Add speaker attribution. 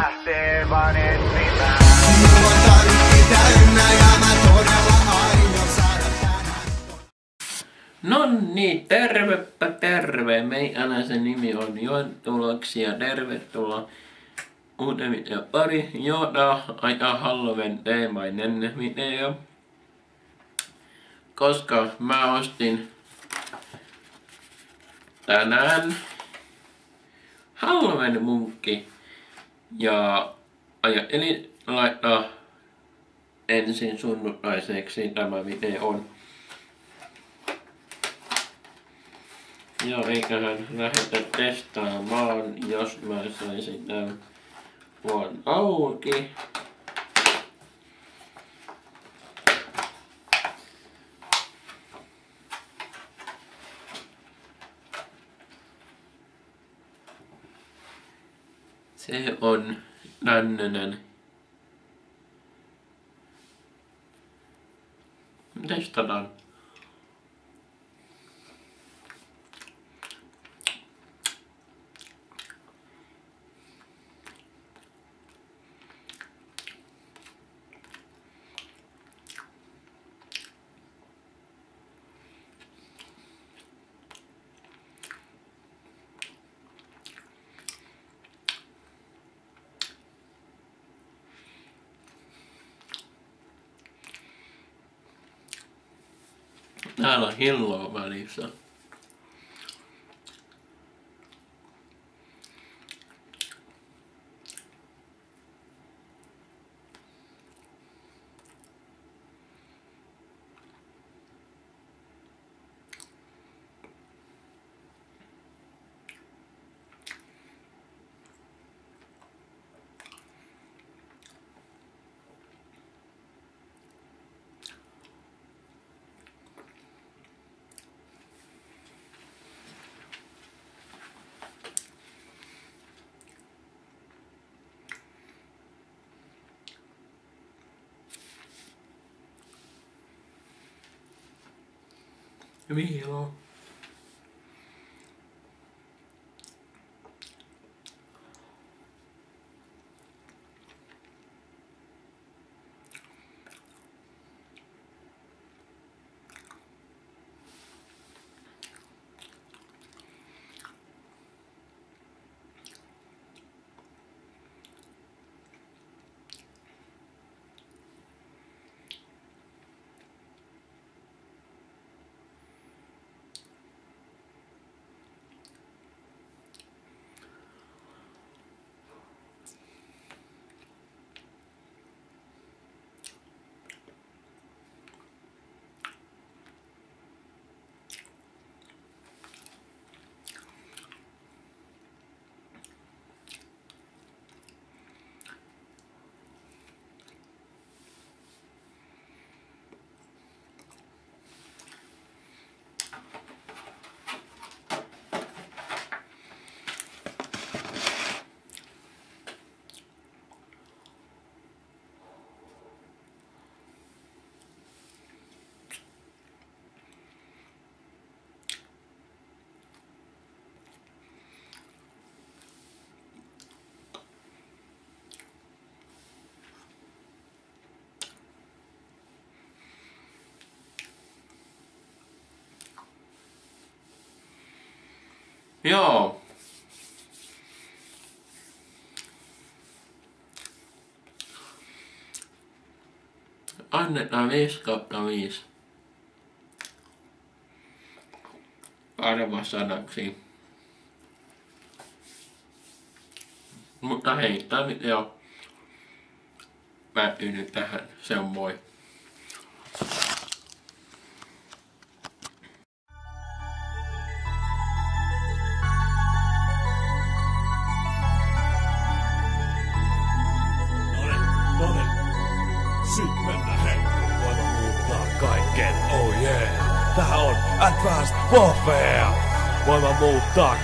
Speaker 1: lähtee vaan etsimään.
Speaker 2: Ja.
Speaker 3: No niin, tervepä terve. Meikäläisen nimi on Joen Tuloksia. Tervetuloa uuden video pari. Jota aika Halloween teemainen video. Koska mä ostin tänään Halloween munkki. Ja ajattelin laittaa ensin sunnuntaiseksi tämä video on. Joo, eiköhän lähdetä testaamaan, jos mä saisin tämän vuon auki. Se on tännönen. Testataan. Täällä on hilloa välissä. que Joo. Annetaan 5 kautta 5. Arva sanaksi. Mutta hei, tää nyt jo päättynyt tähän. Se on moi.
Speaker 4: Sit mennä hei. Voimme muuttaa kaiken. Oh yeah. Tää on Advanced Warfare. Voimme muuttaa